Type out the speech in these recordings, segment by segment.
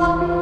Amen.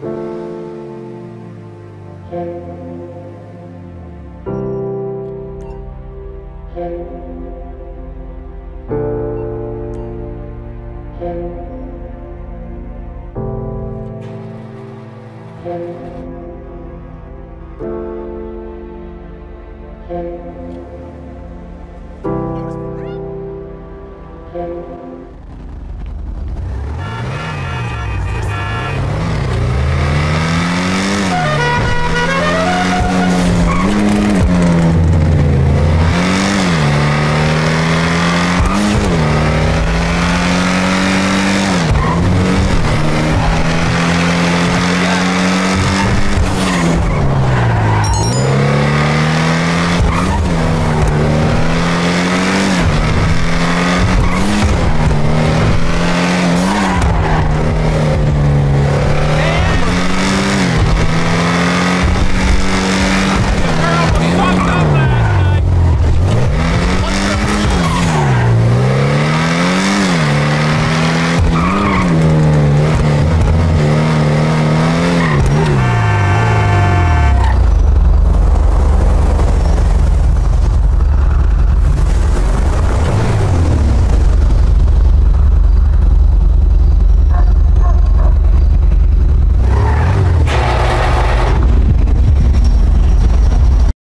Thank you.